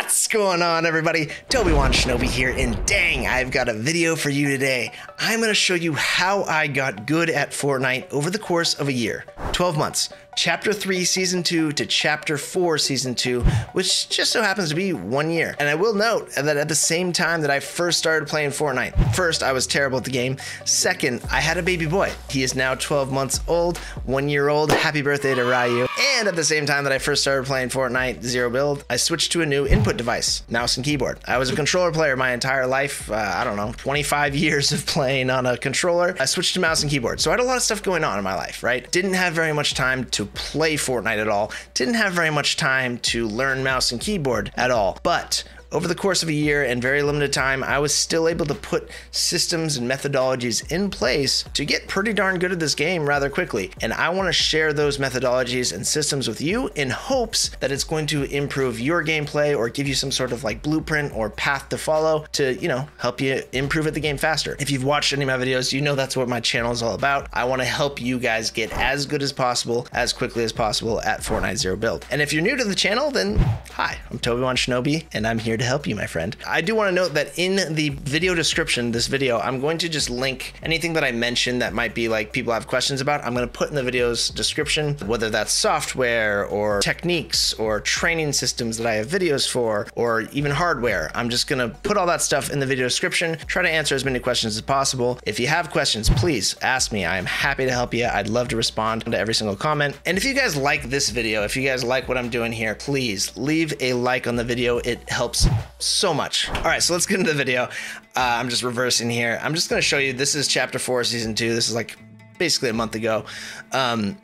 What's going on, everybody? Toby-Wan Shinobi here, and dang, I've got a video for you today. I'm going to show you how I got good at Fortnite over the course of a year, 12 months. Chapter 3 Season 2 to Chapter 4 Season 2, which just so happens to be one year. And I will note that at the same time that I first started playing Fortnite, first, I was terrible at the game. Second, I had a baby boy. He is now 12 months old, one year old. Happy birthday to Ryu. And at the same time that I first started playing Fortnite Zero Build, I switched to a new input device, mouse and keyboard. I was a controller player my entire life. Uh, I don't know, 25 years of playing on a controller. I switched to mouse and keyboard. So I had a lot of stuff going on in my life, right? Didn't have very much time to play Fortnite at all. Didn't have very much time to learn mouse and keyboard at all. But over the course of a year and very limited time, I was still able to put systems and methodologies in place to get pretty darn good at this game rather quickly. And I want to share those methodologies and systems with you in hopes that it's going to improve your gameplay or give you some sort of like blueprint or path to follow to, you know, help you improve at the game faster. If you've watched any of my videos, you know that's what my channel is all about. I want to help you guys get as good as possible, as quickly as possible at Fortnite Zero Build. And if you're new to the channel, then hi, I'm Toby-Wan Shinobi, and I'm here to help you, my friend. I do want to note that in the video description, this video, I'm going to just link anything that I mentioned that might be like people have questions about. I'm going to put in the video's description, whether that's software or techniques or training systems that I have videos for, or even hardware. I'm just going to put all that stuff in the video description, try to answer as many questions as possible. If you have questions, please ask me. I am happy to help you. I'd love to respond to every single comment. And if you guys like this video, if you guys like what I'm doing here, please leave a like on the video. It helps so much. All right, so let's get into the video. Uh, I'm just reversing here. I'm just going to show you. This is chapter four, season two. This is like basically a month ago. Um,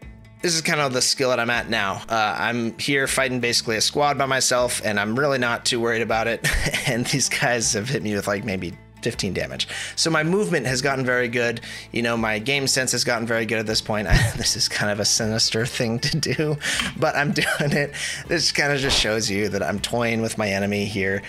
this is kind of the skill that I'm at now. Uh, I'm here fighting basically a squad by myself, and I'm really not too worried about it. and these guys have hit me with like maybe 15 damage. So my movement has gotten very good. You know, my game sense has gotten very good at this point. this is kind of a sinister thing to do, but I'm doing it. This kind of just shows you that I'm toying with my enemy here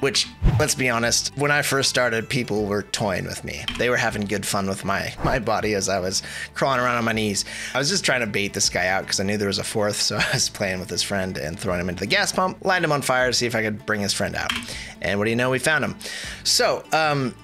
which let's be honest when i first started people were toying with me. They were having good fun with my my body as i was crawling around on my knees. I was just trying to bait this guy out because i knew there was a fourth so i was playing with his friend and throwing him into the gas pump lighting him on fire to see if i could bring his friend out. And what do you know? We found him. So um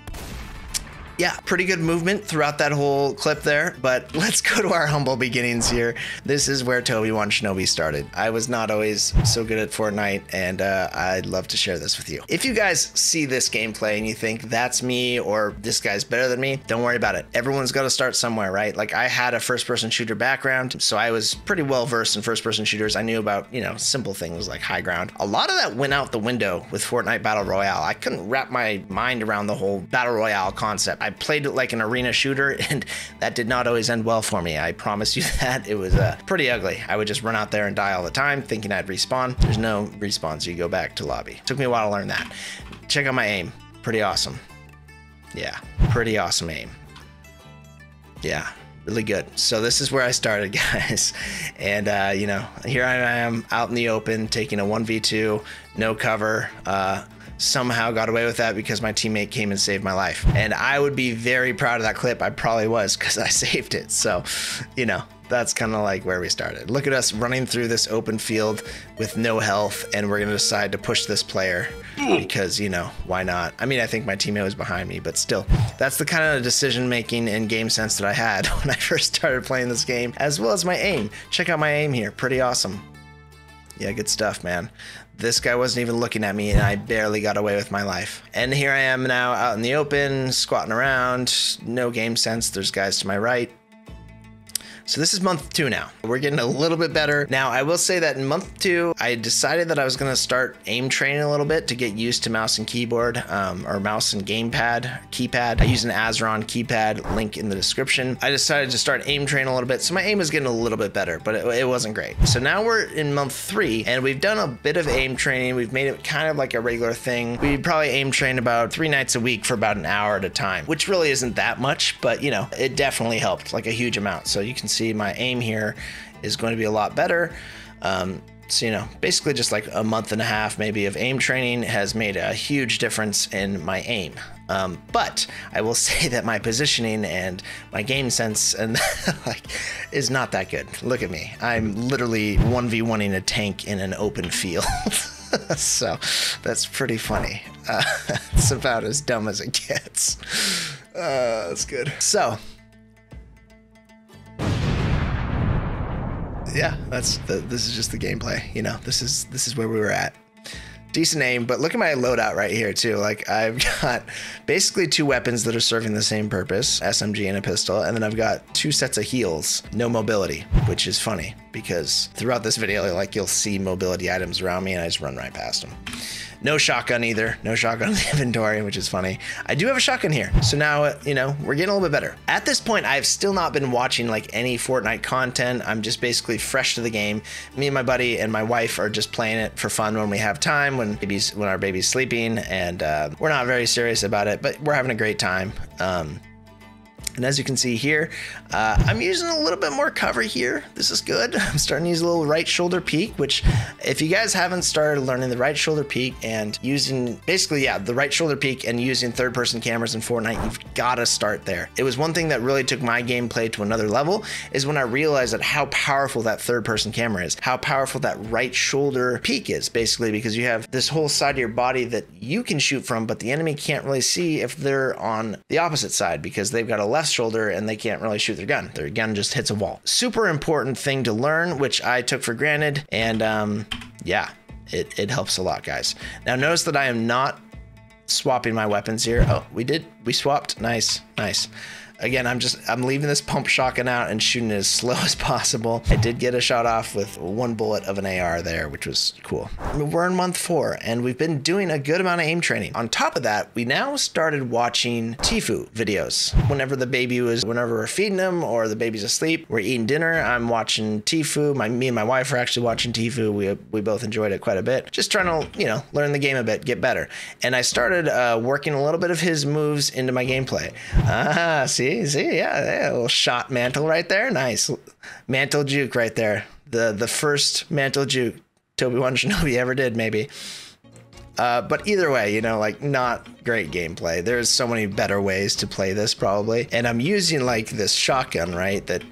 yeah, pretty good movement throughout that whole clip there. But let's go to our humble beginnings here. This is where Toby-Wan Shinobi started. I was not always so good at Fortnite, and uh, I'd love to share this with you. If you guys see this gameplay and you think that's me or this guy's better than me, don't worry about it. Everyone's got to start somewhere, right? Like I had a first-person shooter background, so I was pretty well versed in first-person shooters. I knew about you know simple things like high ground. A lot of that went out the window with Fortnite Battle Royale. I couldn't wrap my mind around the whole Battle Royale concept. I played it like an arena shooter, and that did not always end well for me. I promise you that. It was uh, pretty ugly. I would just run out there and die all the time, thinking I'd respawn. There's no respawn, so you go back to lobby. Took me a while to learn that. Check out my aim. Pretty awesome. Yeah, pretty awesome aim. Yeah, really good. So this is where I started, guys. And uh, you know, here I am out in the open, taking a 1v2, no cover. Uh, somehow got away with that because my teammate came and saved my life. And I would be very proud of that clip. I probably was because I saved it. So, you know, that's kind of like where we started. Look at us running through this open field with no health, and we're going to decide to push this player because, you know, why not? I mean, I think my teammate was behind me, but still, that's the kind of decision making and game sense that I had when I first started playing this game, as well as my aim. Check out my aim here. Pretty awesome. Yeah, good stuff, man. This guy wasn't even looking at me, and I barely got away with my life. And here I am now out in the open, squatting around. No game sense. There's guys to my right. So this is month two now. We're getting a little bit better. Now, I will say that in month two, I decided that I was to start aim training a little bit to get used to mouse and keyboard um, or mouse and gamepad, keypad. I use an Azeron keypad, link in the description. I decided to start aim training a little bit. So my aim was getting a little bit better, but it, it wasn't great. So now we're in month three and we've done a bit of aim training. We've made it kind of like a regular thing. We probably aim train about three nights a week for about an hour at a time, which really isn't that much, but you know, it definitely helped like a huge amount. So you can see my aim here is going to be a lot better. Um, so, you know, basically just like a month and a half maybe of aim training has made a huge difference in my aim. Um, but I will say that my positioning and my game sense and like is not that good. Look at me. I'm literally 1v1ing a tank in an open field. so that's pretty funny. Uh, it's about as dumb as it gets. Uh, that's good. So, yeah, that's the, this is just the gameplay. You know, this is this is where we were at decent aim, but look at my loadout right here too. Like I've got basically two weapons that are serving the same purpose, SMG and a pistol, and then I've got two sets of heals, no mobility, which is funny because throughout this video, like you'll see mobility items around me and I just run right past them. No shotgun either. No shotgun in the inventory, which is funny. I do have a shotgun here. So now, you know, we're getting a little bit better. At this point, I've still not been watching like any Fortnite content. I'm just basically fresh to the game. Me and my buddy and my wife are just playing it for fun when we have time, when baby's when our baby's sleeping, and uh, we're not very serious about it, but we're having a great time. Um, and as you can see here, uh, I'm using a little bit more cover here. This is good. I'm starting to use a little right shoulder peek, which if you guys haven't started learning the right shoulder peek and using basically, yeah, the right shoulder peek and using third person cameras in Fortnite, you've got to start there. It was one thing that really took my gameplay to another level is when I realized that how powerful that third person camera is, how powerful that right shoulder peek is basically because you have this whole side of your body that you can shoot from, but the enemy can't really see if they're on the opposite side because they've got a left shoulder and they can't really shoot their gun. Their gun just hits a wall. Super important thing to learn, which I took for granted. And um, yeah, it, it helps a lot, guys. Now notice that I am not swapping my weapons here. Oh, we did. We swapped. Nice, nice. Again, I'm just I'm leaving this pump shotgun out and shooting as slow as possible. I did get a shot off with one bullet of an AR there, which was cool. We're in month four and we've been doing a good amount of aim training. On top of that, we now started watching Tfue videos. Whenever the baby was, whenever we're feeding him or the baby's asleep, we're eating dinner. I'm watching Tfue. My me and my wife are actually watching Tfue. We we both enjoyed it quite a bit. Just trying to you know learn the game a bit, get better. And I started uh, working a little bit of his moves into my gameplay. Ah, see See, see, yeah, yeah, a little shot mantle right there. Nice mantle juke right there. The the first mantle juke Toby-Wan Shinobi ever did, maybe. Uh, but either way, you know, like not great gameplay. There's so many better ways to play this probably. And I'm using like this shotgun, right? That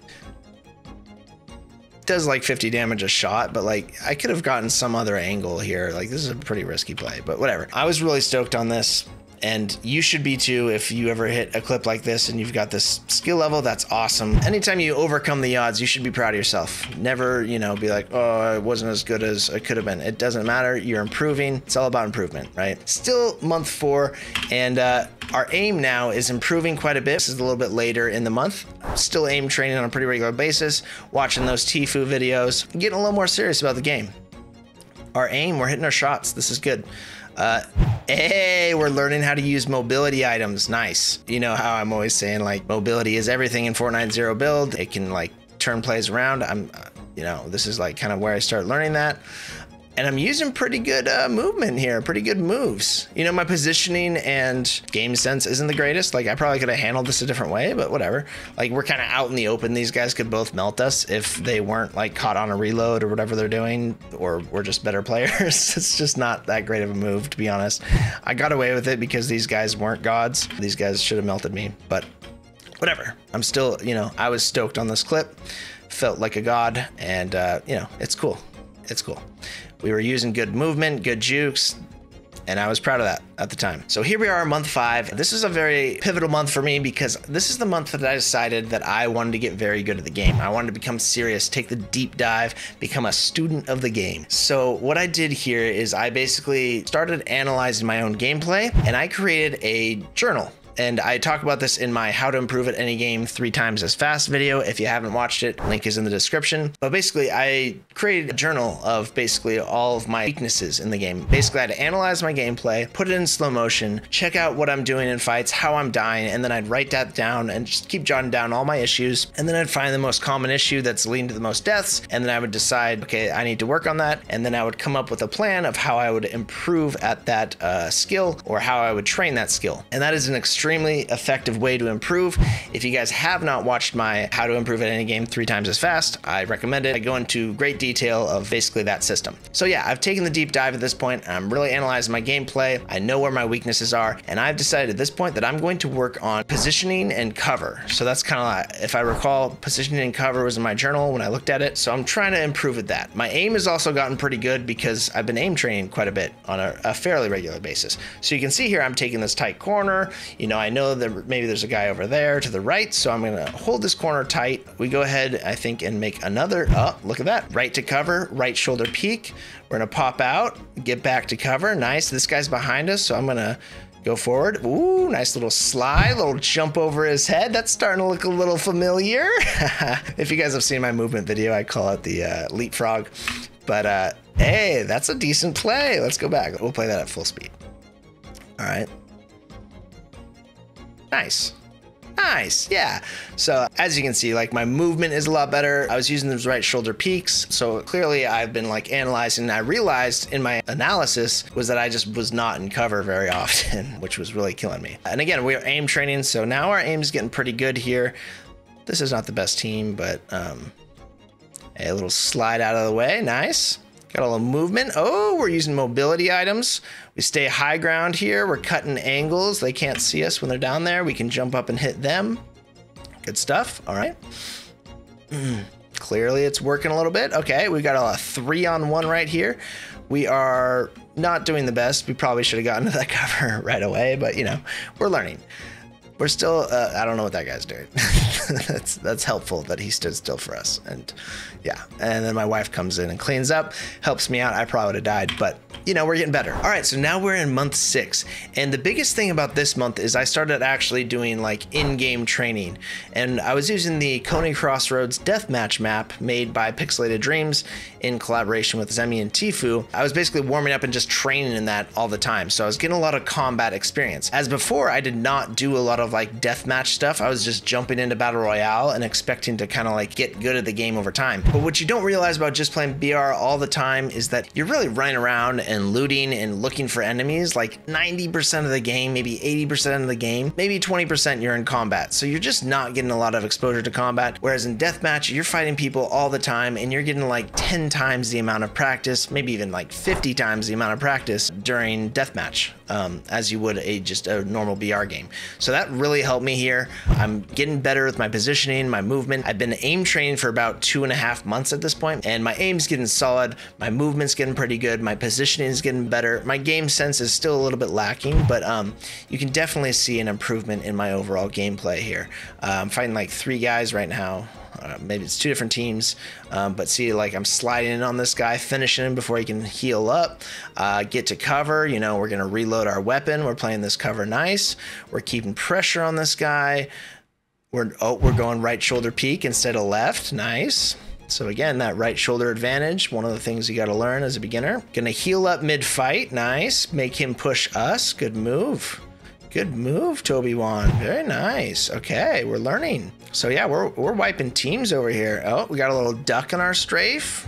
does like 50 damage a shot, but like I could have gotten some other angle here. Like this is a pretty risky play, but whatever. I was really stoked on this and you should be too if you ever hit a clip like this and you've got this skill level that's awesome. Anytime you overcome the odds you should be proud of yourself. Never you know be like oh it wasn't as good as it could have been. It doesn't matter. You're improving. It's all about improvement right? Still month four and uh, our aim now is improving quite a bit. This is a little bit later in the month. Still aim training on a pretty regular basis watching those tfue videos getting a little more serious about the game. Our aim we're hitting our shots. This is good uh, hey, we're learning how to use mobility items. Nice. You know how I'm always saying like mobility is everything in Fortnite Zero build. It can like turn plays around. I'm, uh, you know, this is like kind of where I start learning that and I'm using pretty good uh, movement here, pretty good moves. You know, my positioning and game sense isn't the greatest. Like, I probably could have handled this a different way, but whatever. Like, we're kind of out in the open. These guys could both melt us if they weren't like caught on a reload or whatever they're doing, or we're just better players. it's just not that great of a move, to be honest. I got away with it because these guys weren't gods. These guys should have melted me, but whatever. I'm still, you know, I was stoked on this clip, felt like a god, and, uh, you know, it's cool. It's cool. We were using good movement, good jukes, and I was proud of that at the time. So here we are, month five. This is a very pivotal month for me because this is the month that I decided that I wanted to get very good at the game. I wanted to become serious, take the deep dive, become a student of the game. So what I did here is I basically started analyzing my own gameplay and I created a journal and I talk about this in my how to improve at any game three times as fast video. If you haven't watched it, link is in the description. But basically, I created a journal of basically all of my weaknesses in the game. Basically, I had to analyze my gameplay, put it in slow motion, check out what I'm doing in fights, how I'm dying, and then I'd write that down and just keep jotting down all my issues. And then I'd find the most common issue that's leading to the most deaths. And then I would decide, okay, I need to work on that. And then I would come up with a plan of how I would improve at that uh, skill or how I would train that skill. And that is an extreme extremely effective way to improve. If you guys have not watched my How to Improve at Any Game Three Times as Fast, I recommend it. I go into great detail of basically that system. So yeah, I've taken the deep dive at this point. I'm really analyzing my gameplay. I know where my weaknesses are, and I've decided at this point that I'm going to work on positioning and cover. So that's kind of like, if I recall, positioning and cover was in my journal when I looked at it. So I'm trying to improve at that. My aim has also gotten pretty good because I've been aim training quite a bit on a, a fairly regular basis. So you can see here, I'm taking this tight corner. You know, I know that maybe there's a guy over there to the right. So I'm to hold this corner tight. We go ahead, I think, and make another, oh, look at that. Right to cover, right shoulder peek. We're to pop out, get back to cover. Nice. This guy's behind us. So I'm to Go forward. Ooh, nice little slide, little jump over his head. That's starting to look a little familiar. if you guys have seen my movement video, I call it the uh, leapfrog. But uh, hey, that's a decent play. Let's go back. We'll play that at full speed. All right. Nice. Nice, yeah. So as you can see, like my movement is a lot better. I was using those right shoulder peaks. So clearly I've been like analyzing. And I realized in my analysis was that I just was not in cover very often, which was really killing me. And again, we are aim training. So now our aim is getting pretty good here. This is not the best team, but um, a little slide out of the way. Nice. Got a little movement. Oh, we're using mobility items. We stay high ground here. We're cutting angles. They can't see us when they're down there. We can jump up and hit them. Good stuff. All right. Mm, clearly it's working a little bit. Okay, we got a three on one right here. We are not doing the best. We probably should have gotten to that cover right away, but you know, we're learning we're still uh, i don't know what that guy's doing. That's that's helpful that he stood still for us. And yeah. And then my wife comes in and cleans up helps me out. I probably would have died but you know we're getting better. All right so now we're in month six. And the biggest thing about this month is i started actually doing like in-game training. And i was using the coney crossroads deathmatch map made by pixelated dreams in collaboration with zemi and Tfue. I was basically warming up and just training in that all the time. So i was getting a lot of combat experience. As before i did not do a lot of of like deathmatch stuff. I was just jumping into Battle Royale and expecting to kind of like get good at the game over time. But what you don't realize about just playing BR all the time is that you're really running around and looting and looking for enemies like 90% of the game, maybe 80% of the game, maybe 20% you're in combat. So you're just not getting a lot of exposure to combat. Whereas in deathmatch, you're fighting people all the time and you're getting like 10 times the amount of practice, maybe even like 50 times the amount of practice during deathmatch um, as you would a just a normal BR game. So that really helped me here. I'm getting better with my positioning, my movement. I've been aim training for about two and a half months at this point, and my aim's getting solid. My movement's getting pretty good. My positioning is getting better. My game sense is still a little bit lacking, but um, you can definitely see an improvement in my overall gameplay here. Uh, I'm fighting like three guys right now. Uh, maybe it's two different teams, um, but see, like I'm sliding in on this guy, finishing him before he can heal up, uh, get to cover. You know, we're gonna reload our weapon. We're playing this cover nice. We're keeping pressure on this guy. We're oh, we're going right shoulder peak instead of left. Nice. So again, that right shoulder advantage, one of the things you got to learn as a beginner. Gonna heal up mid-fight, nice. Make him push us, good move. Good move, Toby Wan. Very nice. Okay, we're learning. So yeah, we're, we're wiping teams over here. Oh, we got a little duck in our strafe.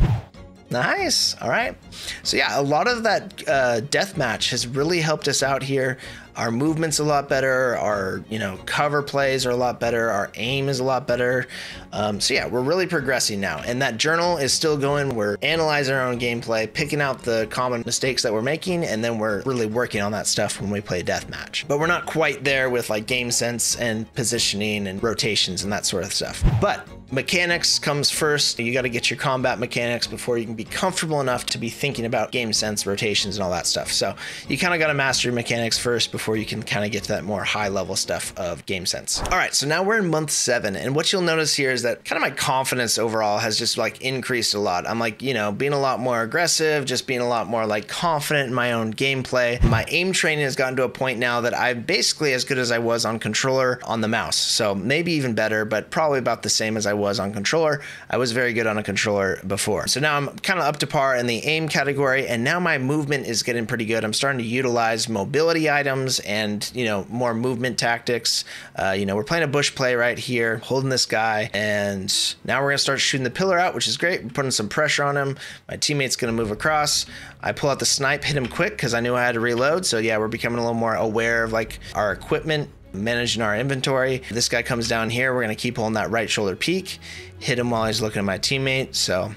Nice. All right. So yeah, a lot of that uh, death match has really helped us out here. Our movement's a lot better. Our you know cover plays are a lot better. Our aim is a lot better. Um, so yeah, we're really progressing now. And that journal is still going. We're analyzing our own gameplay, picking out the common mistakes that we're making, and then we're really working on that stuff when we play deathmatch. But we're not quite there with like game sense and positioning and rotations and that sort of stuff. But mechanics comes first. You got to get your combat mechanics before you can be comfortable enough to be thinking about game sense, rotations, and all that stuff. So you kind of got to master your mechanics first before you can kind of get to that more high level stuff of game sense. All right, so now we're in month seven, and what you'll notice here is that kind of my confidence overall has just like increased a lot. I'm like, you know, being a lot more aggressive, just being a lot more like confident in my own gameplay. My aim training has gotten to a point now that I'm basically as good as I was on controller on the mouse. So maybe even better, but probably about the same as I was on controller. I was very good on a controller before. So now I'm kind of up to par in the aim category, and now my movement is getting pretty good. I'm starting to utilize mobility items and, you know, more movement tactics. Uh, you know, we're playing a bush play right here, holding this guy, and now we're to start shooting the pillar out, which is great. We're putting some pressure on him. My teammate's to move across. I pull out the snipe, hit him quick because I knew I had to reload. So yeah, we're becoming a little more aware of like our equipment managing our inventory. This guy comes down here. We're going to keep holding that right shoulder peak, hit him while he's looking at my teammate. So,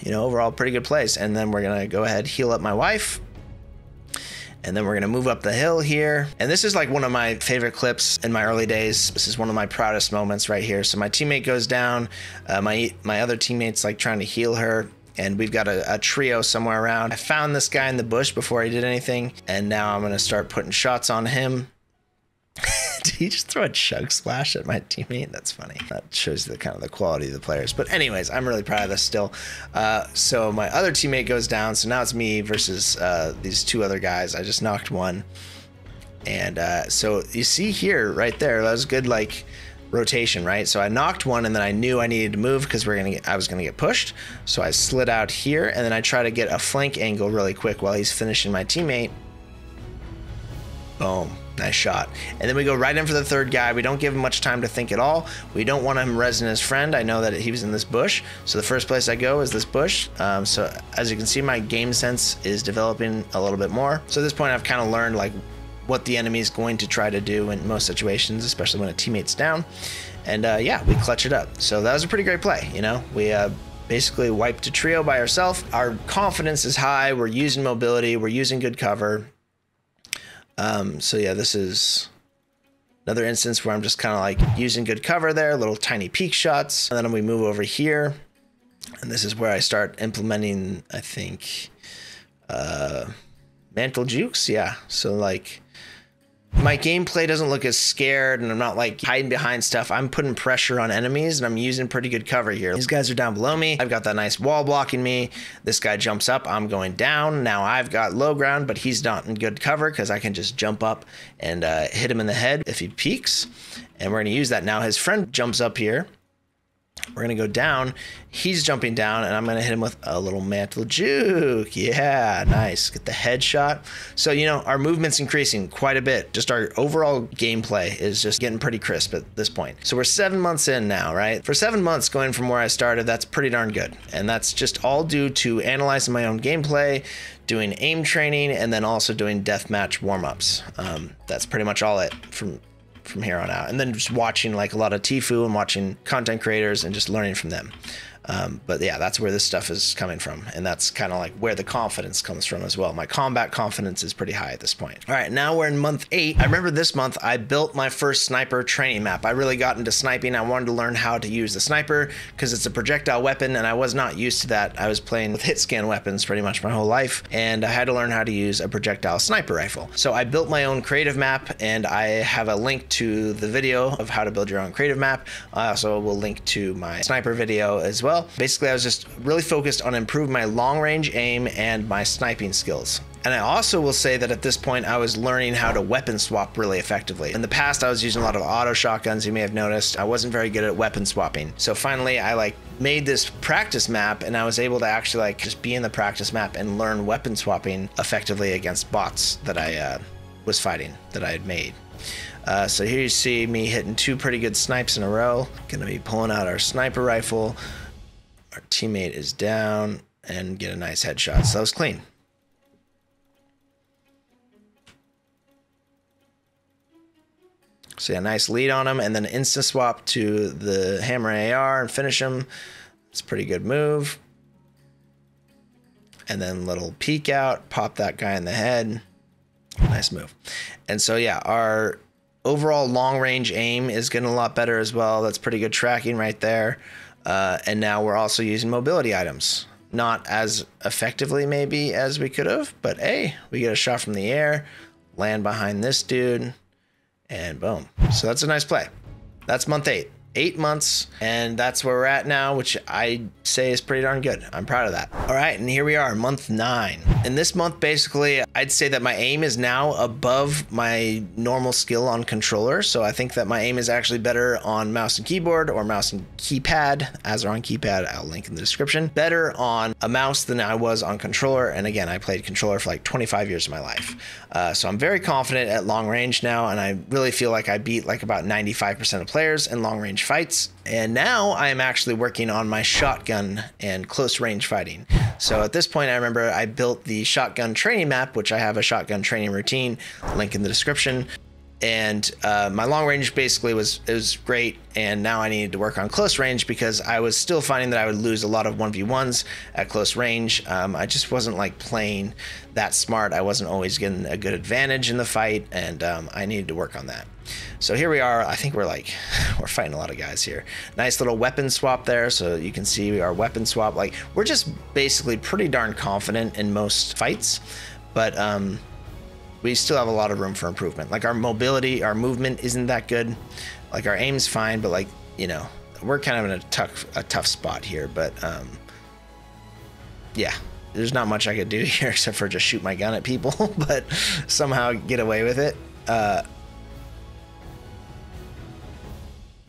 you know, overall, pretty good place. And then we're going to go ahead, heal up my wife. And then we're gonna move up the hill here. And this is like one of my favorite clips in my early days. This is one of my proudest moments right here. So my teammate goes down, uh, my my other teammate's like trying to heal her and we've got a, a, trio somewhere around. I found this guy in the bush before he did anything, and now I'm gonna start putting shots on him. did he just throw a chug splash at my teammate? That's funny. That shows the kind of the quality of the players. But anyways, I'm really proud of this still. Uh, so my other teammate goes down. So now it's me versus uh, these two other guys. I just knocked one. And uh, so you see here, right there, that was good like rotation, right? So I knocked one and then I knew I needed to move because we're gonna get, I was gonna get pushed. So I slid out here and then I try to get a flank angle really quick while he's finishing my teammate. Boom. Nice shot. And then we go right in for the third guy. We don't give him much time to think at all. We don't want him resin his friend. I know that he was in this bush. So the first place I go is this bush. Um, so as you can see, my game sense is developing a little bit more. So at this point, I've kind of learned like what the enemy is going to try to do in most situations, especially when a teammate's down. And uh, yeah, we clutch it up. So that was a pretty great play. You know, we uh, basically wiped a trio by ourselves. Our confidence is high. We're using mobility. We're using good cover. Um, so yeah, this is another instance where I'm just kind of like using good cover there, little tiny peek shots. And then we move over here. And this is where I start implementing, I think, uh, mantle jukes. Yeah. So like my gameplay doesn't look as scared and I'm not like hiding behind stuff. I'm putting pressure on enemies and I'm using pretty good cover here. These guys are down below me. I've got that nice wall blocking me. This guy jumps up. I'm going down. Now I've got low ground, but he's not in good cover because I can just jump up and uh, hit him in the head if he peeks. And we're going to use that. Now his friend jumps up here we're going to go down. He's jumping down, and I'm going to hit him with a little mantle juke. Yeah, nice. Get the headshot. So, you know, our movement's increasing quite a bit. Just our overall gameplay is just getting pretty crisp at this point. So, we're seven months in now, right? For seven months going from where I started, that's pretty darn good. And that's just all due to analyzing my own gameplay, doing aim training, and then also doing deathmatch warm ups. Um, that's pretty much all it from from here on out. And then just watching like a lot of Tfue and watching content creators and just learning from them. Um, but yeah, that's where this stuff is coming from. And that's kind of like where the confidence comes from as well. My combat confidence is pretty high at this point. All right, now we're in month eight. I remember this month I built my first sniper training map. I really got into sniping. I wanted to learn how to use the sniper because it's a projectile weapon and I was not used to that. I was playing with hit scan weapons pretty much my whole life and I had to learn how to use a projectile sniper rifle. So I built my own creative map and I have a link to the video of how to build your own creative map. I also will link to my sniper video as well well. Basically, I was just really focused on improving my long range aim and my sniping skills. And I also will say that at this point, I was learning how to weapon swap really effectively. In the past, I was using a lot of auto shotguns. You may have noticed I wasn't very good at weapon swapping. So finally, I like made this practice map and I was able to actually like just be in the practice map and learn weapon swapping effectively against bots that I uh, was fighting that I had made. Uh, so here you see me hitting two pretty good snipes in a row. Gonna be pulling out our sniper rifle. Our teammate is down and get a nice headshot. So that was clean. So yeah, nice lead on him, and then instant swap to the hammer AR and finish him. It's a pretty good move. And then little peek out, pop that guy in the head. Nice move. And so yeah, our overall long range aim is getting a lot better as well. That's pretty good tracking right there. Uh, and now we're also using mobility items. Not as effectively, maybe, as we could have, but hey, we get a shot from the air, land behind this dude, and boom. So that's a nice play. That's month eight eight months, and that's where we're at now, which I say is pretty darn good. I'm proud of that. All right, and here we are, month nine. In this month, basically, I'd say that my aim is now above my normal skill on controller. So I think that my aim is actually better on mouse and keyboard or mouse and keypad, Azeron keypad. I'll link in the description. Better on a mouse than I was on controller. And again, I played controller for like 25 years of my life. Uh, so I'm very confident at long range now, and I really feel like I beat like about 95% of players in long range fights. And now I am actually working on my shotgun and close range fighting. So at this point, I remember I built the shotgun training map, which I have a shotgun training routine, link in the description. And uh, my long range basically was it was great. And now i needed to work on close range because i was still finding that i would lose a lot of 1v1s at close range. Um, i just wasn't like playing that smart. I wasn't always getting a good advantage in the fight. And um, i needed to work on that. So here we are. I think we're like we're fighting a lot of guys here. Nice little weapon swap there. So you can see our weapon swap. Like we're just basically pretty darn confident in most fights. But um we still have a lot of room for improvement. Like our mobility, our movement isn't that good. Like our aim's fine, but like you know, we're kind of in a tough a tough spot here. But um, yeah, there's not much I could do here except for just shoot my gun at people, but somehow get away with it. Uh,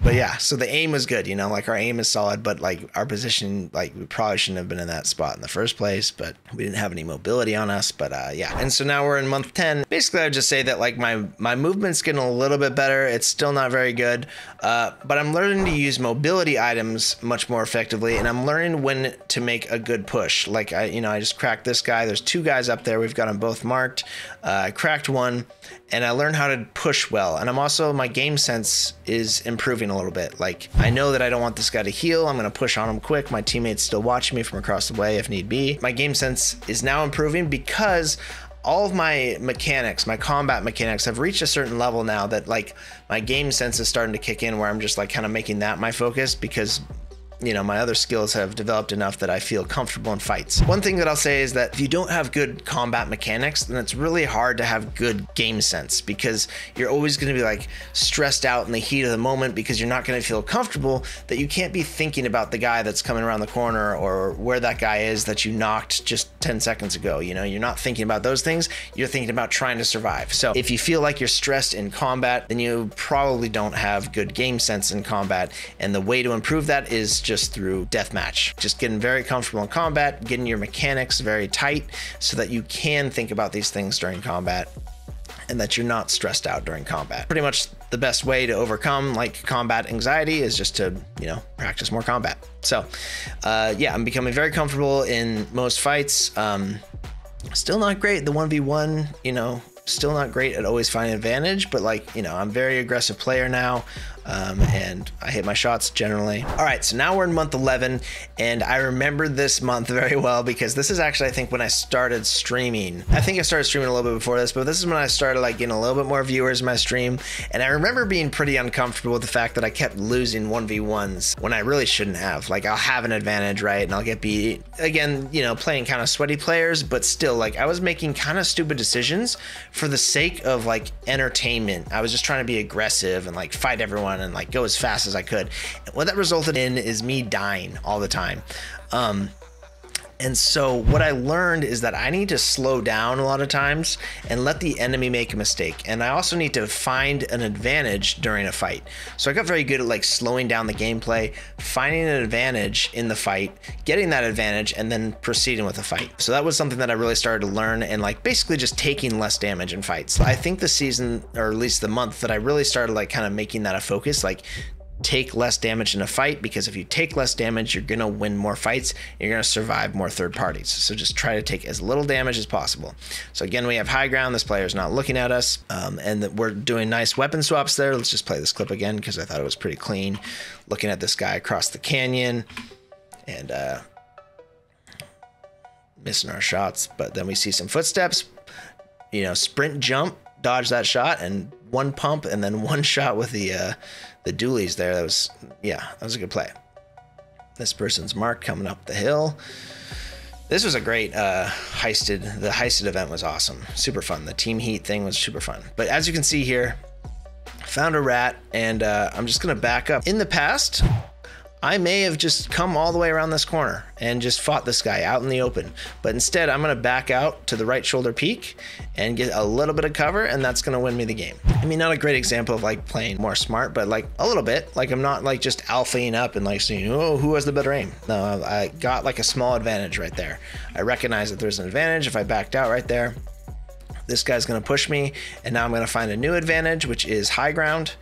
but yeah, so the aim was good, you know, like our aim is solid, but like our position, like we probably shouldn't have been in that spot in the first place, but we didn't have any mobility on us. But uh, yeah, and so now we're in month 10. Basically, I would just say that like my, my movement's getting a little bit better. It's still not very good, uh, but I'm learning to use mobility items much more effectively, and I'm learning when to make a good push. Like I, you know, I just cracked this guy. There's two guys up there. We've got them both marked. Uh, I cracked one, and I learned how to push well. And I'm also my game sense is improving a little bit. Like I know that I don't want this guy to heal. I'm gonna push on him quick. My teammates still watching me from across the way if need be. My game sense is now improving because all of my mechanics, my combat mechanics have reached a certain level now that like my game sense is starting to kick in where I'm just like kind of making that my focus because you know, my other skills have developed enough that I feel comfortable in fights. One thing that I'll say is that if you don't have good combat mechanics, then it's really hard to have good game sense because you're always going to be like stressed out in the heat of the moment because you're not going to feel comfortable that you can't be thinking about the guy that's coming around the corner or where that guy is that you knocked just 10 seconds ago. You know, you're not thinking about those things. You're thinking about trying to survive. So if you feel like you're stressed in combat, then you probably don't have good game sense in combat. And the way to improve that is just through deathmatch. Just getting very comfortable in combat, getting your mechanics very tight so that you can think about these things during combat and that you're not stressed out during combat. Pretty much the best way to overcome like combat anxiety is just to, you know, practice more combat. So, uh, yeah, I'm becoming very comfortable in most fights. Um, still not great. The 1v1, you know, still not great at always finding advantage, but like, you know, I'm very aggressive player now um, and I hit my shots generally. All right, so now we're in month 11, and I remember this month very well because this is actually, I think, when I started streaming. I think I started streaming a little bit before this, but this is when I started like getting a little bit more viewers in my stream, and I remember being pretty uncomfortable with the fact that I kept losing 1v1s when I really shouldn't have. Like, I'll have an advantage, right, and I'll get beat. Again, you know, playing kind of sweaty players, but still, like, I was making kind of stupid decisions for the sake of like entertainment. I was just trying to be aggressive and like fight everyone and like go as fast as I could. And what that resulted in is me dying all the time. Um, and so what I learned is that I need to slow down a lot of times and let the enemy make a mistake. And I also need to find an advantage during a fight. So I got very good at like slowing down the gameplay, finding an advantage in the fight, getting that advantage, and then proceeding with the fight. So that was something that I really started to learn and like basically just taking less damage in fights. I think the season, or at least the month that I really started like kind of making that a focus, like take less damage in a fight because if you take less damage, you're going to win more fights. You're going to survive more third parties. So just try to take as little damage as possible. So again, we have high ground. This player's not looking at us. Um, and we're doing nice weapon swaps there. Let's just play this clip again because I thought it was pretty clean. Looking at this guy across the canyon and uh, missing our shots. But then we see some footsteps, you know, sprint jump, dodge that shot and one pump and then one shot with the uh, the dualies there. That was, yeah, that was a good play. This person's mark coming up the hill. This was a great uh, heisted. The heisted event was awesome, super fun. The team heat thing was super fun. But as you can see here, found a rat, and uh, I'm just gonna back up. In the past, I may have just come all the way around this corner and just fought this guy out in the open. But instead, I'm going to back out to the right shoulder peak and get a little bit of cover, and that's going to win me the game. I mean, not a great example of like playing more smart, but like a little bit. Like I'm not like just alphaing up and like saying, oh, who has the better aim? No, I got like a small advantage right there. I recognize that there's an advantage if I backed out right there this guy's going to push me and now i'm going to find a new advantage which is high ground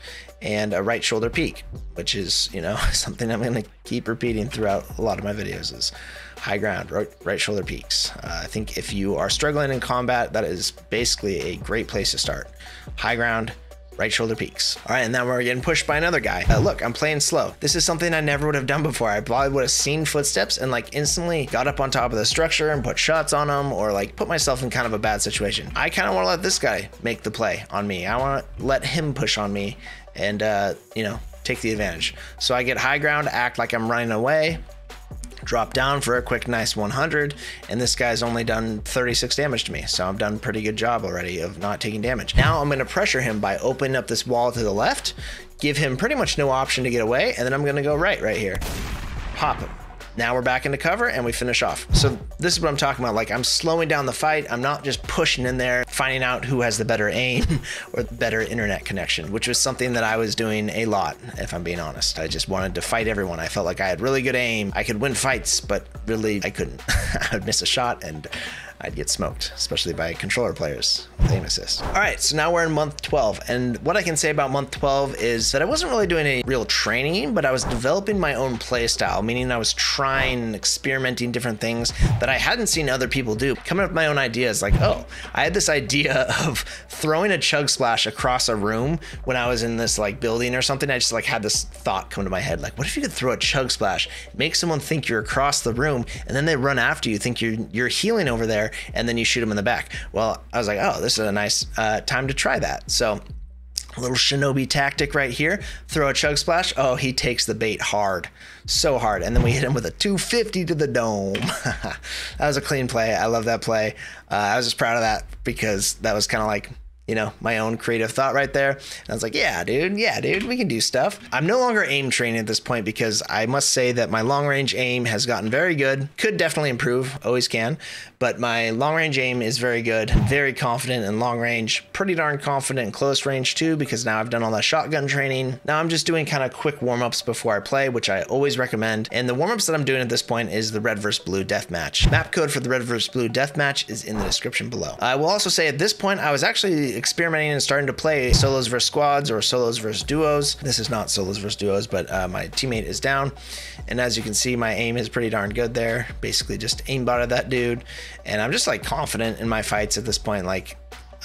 and a right shoulder peak, which is, you know, something I'm going to keep repeating throughout a lot of my videos is high ground, right, right shoulder peaks. Uh, I think if you are struggling in combat, that is basically a great place to start. High ground, right shoulder peaks. All right, and then we're getting pushed by another guy. Uh, look, I'm playing slow. This is something I never would have done before. I probably would have seen footsteps and like instantly got up on top of the structure and put shots on them or like put myself in kind of a bad situation. I kind of want to let this guy make the play on me. I want to let him push on me and, uh, you know, take the advantage. So I get high ground, act like I'm running away, drop down for a quick nice 100 and this guy's only done 36 damage to me. So i've done pretty good job already of not taking damage. Now i'm to pressure him by opening up this wall to the left give him pretty much no option to get away and then i'm to go right right here. Pop him now we're back into cover and we finish off. So this is what I'm talking about. Like I'm slowing down the fight. I'm not just pushing in there, finding out who has the better aim or better internet connection, which was something that I was doing a lot, if I'm being honest. I just wanted to fight everyone. I felt like I had really good aim. I could win fights, but really I couldn't. I would miss a shot and I'd get smoked, especially by controller players with aim assist. All right, so now we're in month 12. And what I can say about month 12 is that I wasn't really doing any real training, but I was developing my own play style, meaning I was trying and experimenting different things that I hadn't seen other people do. Coming up with my own ideas, like, oh, I had this idea of throwing a chug splash across a room when I was in this like building or something. I just like had this thought come to my head, like, what if you could throw a chug splash, make someone think you're across the room, and then they run after you, think you're you're healing over there, and then you shoot them in the back. Well, I was like, oh, this is a nice uh, time to try that. So a little shinobi tactic right here. Throw a chug splash. Oh, he takes the bait hard. So hard. And then we hit him with a 250 to the dome. that was a clean play. I love that play. Uh, I was just proud of that because that was kind of like you know, my own creative thought right there. And I was like, yeah, dude, yeah, dude, we can do stuff. I'm no longer aim training at this point because I must say that my long range aim has gotten very good. Could definitely improve, always can, but my long range aim is very good. very confident in long range, pretty darn confident in close range too because now I've done all that shotgun training. Now I'm just doing kind of quick warm ups before I play, which I always recommend. And the warm ups that I'm doing at this point is the red versus blue deathmatch. Map code for the red versus blue deathmatch is in the description below. I will also say at this point, I was actually experimenting and starting to play solos versus squads or solos versus duos. This is not solos versus duos, but uh, my teammate is down. And as you can see, my aim is pretty darn good there. Basically just aimbotted that dude. And I'm just like confident in my fights at this point. Like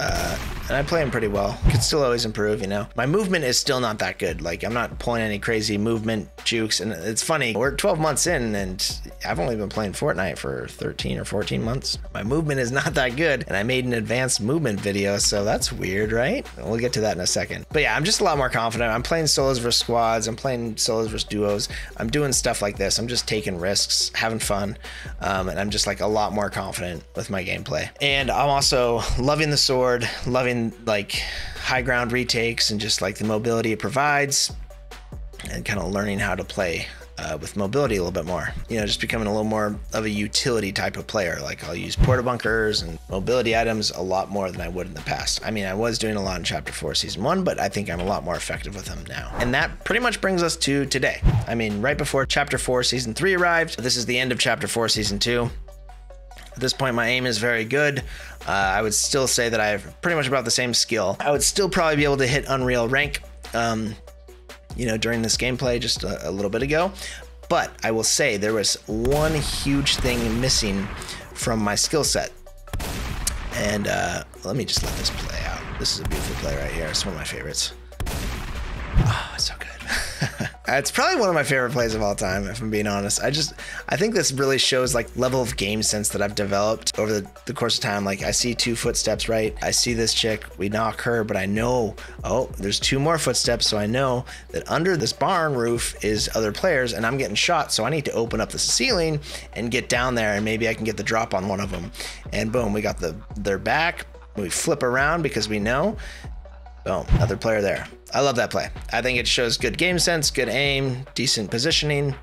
uh, and I play him pretty well. Could still always improve, you know. My movement is still not that good. Like I'm not pulling any crazy movement jukes, and it's funny. We're 12 months in, and I've only been playing Fortnite for 13 or 14 months. My movement is not that good, and I made an advanced movement video, so that's weird, right? We'll get to that in a second. But yeah, I'm just a lot more confident. I'm playing solos versus squads. I'm playing solos versus duos. I'm doing stuff like this. I'm just taking risks, having fun, um, and I'm just like a lot more confident with my gameplay. And I'm also loving the sword sword, loving like high ground retakes and just like the mobility it provides, and kind of learning how to play uh, with mobility a little bit more. You know, just becoming a little more of a utility type of player. Like I'll use porta bunkers and mobility items a lot more than I would in the past. I mean, I was doing a lot in Chapter 4 Season 1, but I think I'm a lot more effective with them now. And that pretty much brings us to today. I mean, right before Chapter 4 Season 3 arrived, this is the end of Chapter 4 Season 2. At this point, my aim is very good. Uh, I would still say that I have pretty much about the same skill. I would still probably be able to hit Unreal rank, um, you know, during this gameplay just a, a little bit ago. But I will say there was one huge thing missing from my skill set. And uh, let me just let this play out. This is a beautiful play right here. It's one of my favorites. Oh, it's so good. Uh, it's probably one of my favorite plays of all time, if I'm being honest. I just, I think this really shows like level of game sense that I've developed over the, the course of time. Like I see two footsteps, right? I see this chick, we knock her, but I know, oh, there's two more footsteps. So I know that under this barn roof is other players and I'm getting shot. So I need to open up the ceiling and get down there and maybe I can get the drop on one of them. And boom, we got the their back. We flip around because we know Boom, another player there. I love that play. I think it shows good game sense, good aim, decent positioning.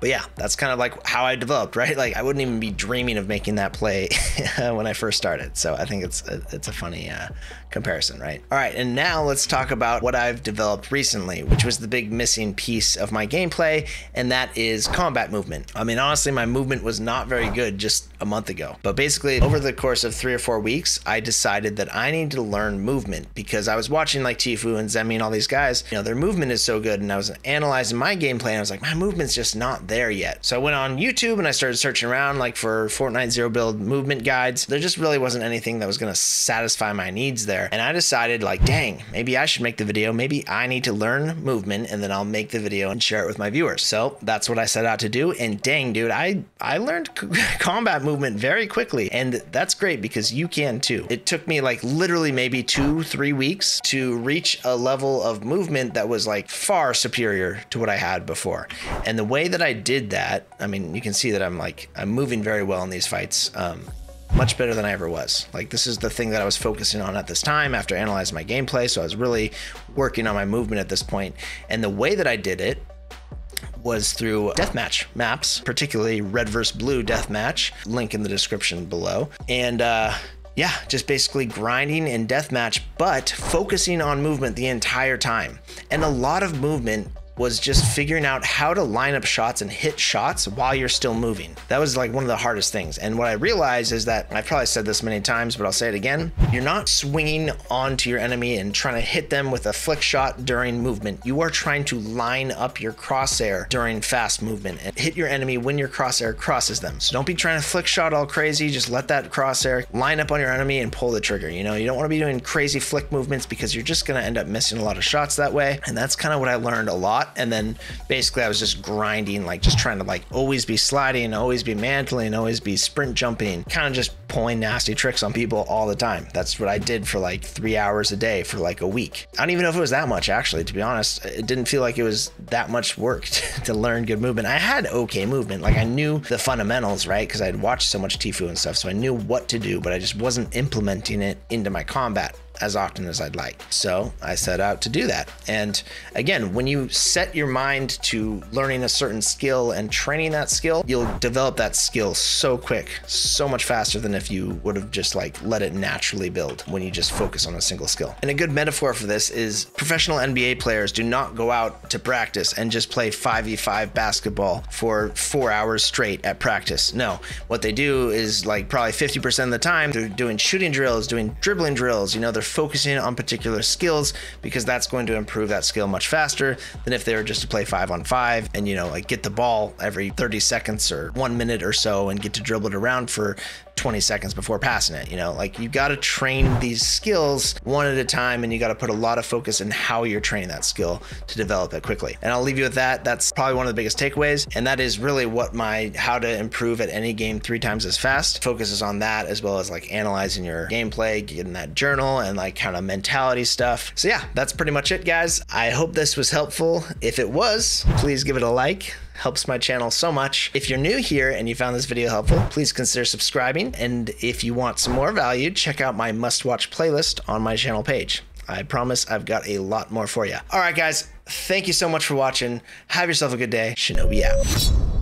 But yeah, that's kind of like how I developed, right? Like I wouldn't even be dreaming of making that play when I first started. So I think it's a, it's a funny uh, comparison, right? All right, and now let's talk about what I've developed recently, which was the big missing piece of my gameplay, and that is combat movement. I mean, honestly, my movement was not very good just a month ago. But basically, over the course of three or four weeks, I decided that I needed to learn movement because I was watching like Tfue and Zemi and all these guys. You know, their movement is so good, and I was analyzing my gameplay, and I was like, my movement's just not there yet. So I went on YouTube and I started searching around like for Fortnite zero build movement guides. There just really wasn't anything that was going to satisfy my needs there. And I decided like, dang, maybe I should make the video. Maybe I need to learn movement and then I'll make the video and share it with my viewers. So that's what I set out to do. And dang, dude, I, I learned combat movement very quickly. And that's great because you can too. It took me like literally maybe two, three weeks to reach a level of movement that was like far superior to what I had before. And the way that I did that, I mean, you can see that I'm like, I'm moving very well in these fights. Um, much better than I ever was. Like this is the thing that I was focusing on at this time after analyzing my gameplay. So I was really working on my movement at this point. And the way that I did it was through deathmatch maps, particularly red versus blue deathmatch. Link in the description below. And uh, yeah, just basically grinding in deathmatch, but focusing on movement the entire time. And a lot of movement was just figuring out how to line up shots and hit shots while you're still moving. That was like one of the hardest things. And what I realized is that I've probably said this many times, but I'll say it again. You're not swinging onto your enemy and trying to hit them with a flick shot during movement. You are trying to line up your crosshair during fast movement and hit your enemy when your crosshair crosses them. So don't be trying to flick shot all crazy. Just let that crosshair line up on your enemy and pull the trigger. You know, you don't want to be doing crazy flick movements because you're just going to end up missing a lot of shots that way. And that's kind of what I learned a lot and then basically I was just grinding, like just trying to like always be sliding, always be mantling, always be sprint jumping, kind of just pulling nasty tricks on people all the time. That's what I did for like three hours a day for like a week. I don't even know if it was that much actually, to be honest. It didn't feel like it was that much work to learn good movement. I had okay movement, like I knew the fundamentals, right? Because I'd watched so much Tfue and stuff, so I knew what to do, but I just wasn't implementing it into my combat as often as I'd like. So I set out to do that. And again, when you set your mind to learning a certain skill and training that skill, you'll develop that skill so quick, so much faster than if you would have just like let it naturally build when you just focus on a single skill. And a good metaphor for this is professional NBA players do not go out to practice and just play 5v5 basketball for four hours straight at practice. No, what they do is like probably 50% of the time they're doing shooting drills, doing dribbling drills, you know, they're they're focusing on particular skills because that's going to improve that skill much faster than if they were just to play five on five and, you know, like get the ball every 30 seconds or one minute or so and get to dribble it around for 20 seconds before passing it. You know, like you got to train these skills one at a time and you got to put a lot of focus in how you're training that skill to develop it quickly. And I'll leave you with that. That's probably one of the biggest takeaways. And that is really what my how to improve at any game three times as fast focuses on that as well as like analyzing your gameplay, getting that journal and like kind of mentality stuff. So yeah, that's pretty much it, guys. I hope this was helpful. If it was, please give it a like helps my channel so much. If you're new here and you found this video helpful, please consider subscribing. And if you want some more value, check out my must watch playlist on my channel page. I promise I've got a lot more for you. All right, guys, thank you so much for watching. Have yourself a good day. Shinobi out.